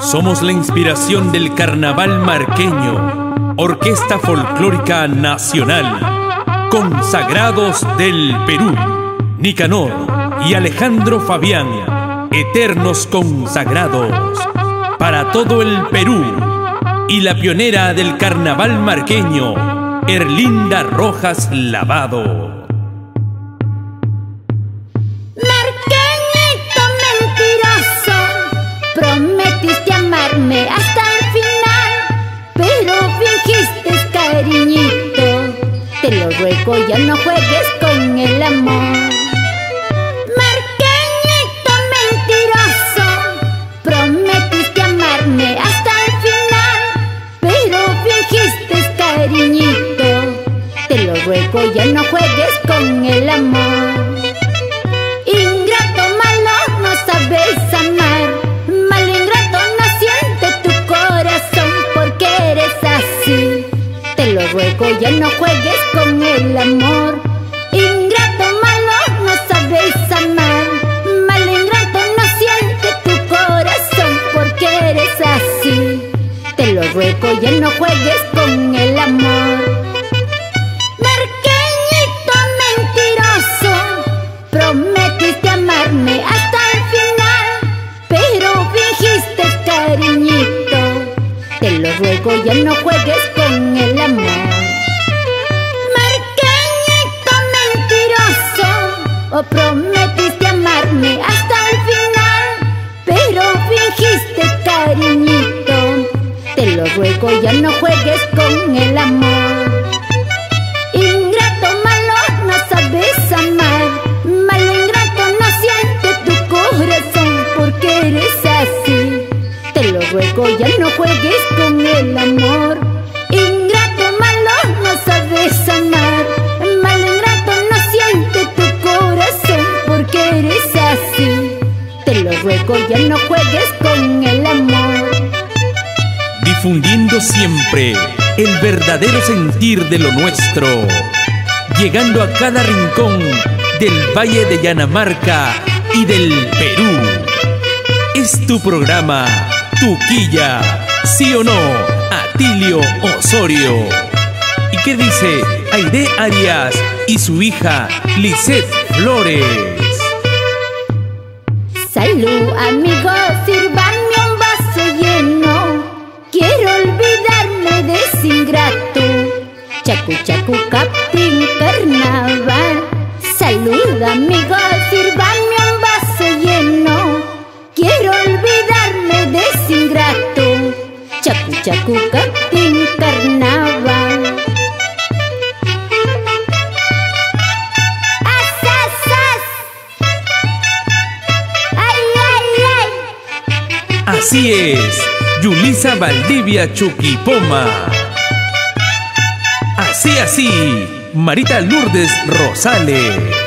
Somos la inspiración del carnaval marqueño, Orquesta Folclórica Nacional, consagrados del Perú, Nicanor y Alejandro Fabián, eternos consagrados para todo el Perú, y la pionera del carnaval marqueño, Erlinda Rojas Lavado. Lo ruego, ya no juegues con el amor. Marqueñito mentiroso, prometiste amarme hasta el final, pero fingiste cariñito. Te lo ruego, ya no juegues con el amor. ya no juegues con Lo ruego, ya no juegues con el amor. Marqueñito mentiroso, prometiste amarme hasta el final, pero fingiste cariñito. Te lo ruego, ya no juegues con el amor. o prometiste Te lo ruego, ya no juegues con el amor. Ingrato malo, no sabes amar. Malo ingrato no siente tu corazón porque eres así. Te lo ruego, ya no juegues con el amor. ya no juegues con el amor. Difundiendo siempre el verdadero sentir de lo nuestro, llegando a cada rincón del Valle de Yanamarca y del Perú. Es tu programa, Tuquilla, sí o no, Atilio Osorio. ¿Y qué dice Aide Arias y su hija Lisette Flores? Salud, amigos, Chacu, chacu, capín, carnaval. Salud, amigos, sirvanme un vaso lleno. Quiero olvidarme de ese ingrato. Chacu, chacu, capín, carnaval. Así es, Yulisa Valdivia Chuquipoma. Así, así, Marita Lourdes Rosales.